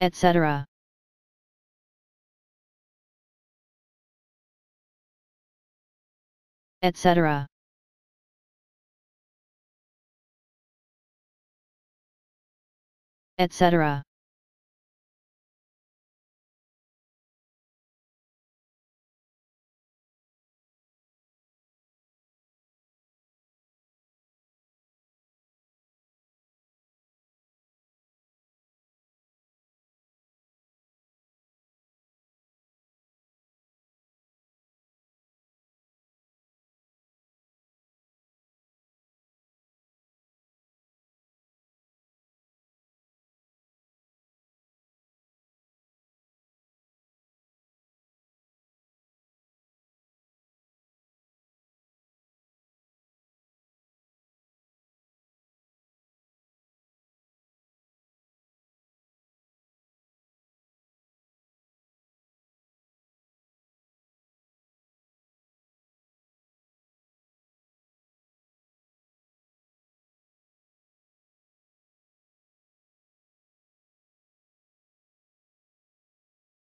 etc. etc. etc.